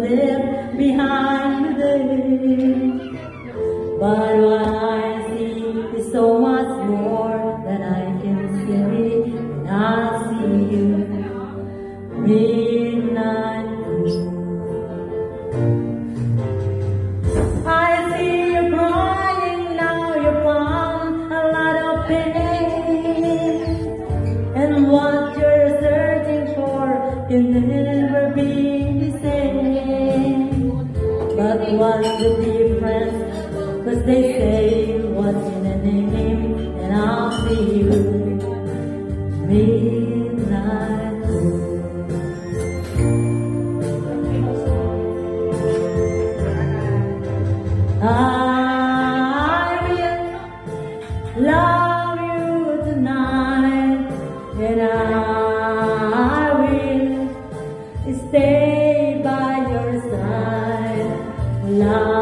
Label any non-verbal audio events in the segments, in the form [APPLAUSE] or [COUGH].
left behind. Today. But what I see is so much more than I can see, and I see you midnight. I see you crying now, you found a lot of pain, and what you're searching for in the But what's the difference? Cause they say what's in a name, and I'll see you midnight. I will love you tonight, and I will stay loving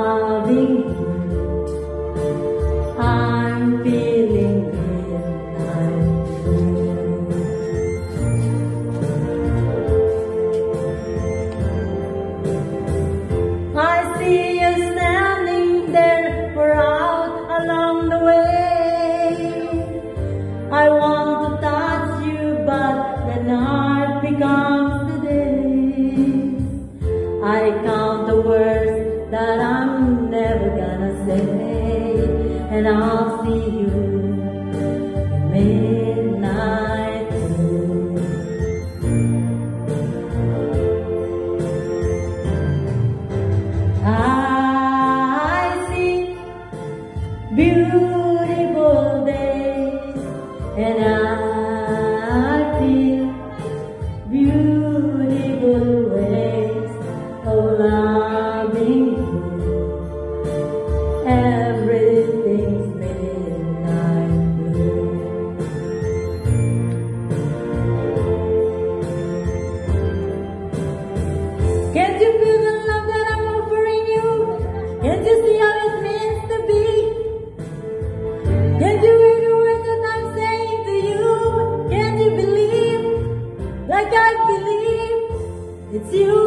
and I'll see you like I believe, it's you?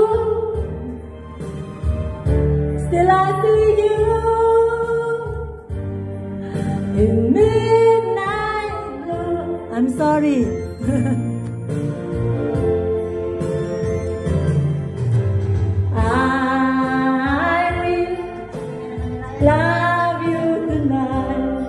Still I see you in midnight blue. I'm sorry. [LAUGHS] I will love you tonight,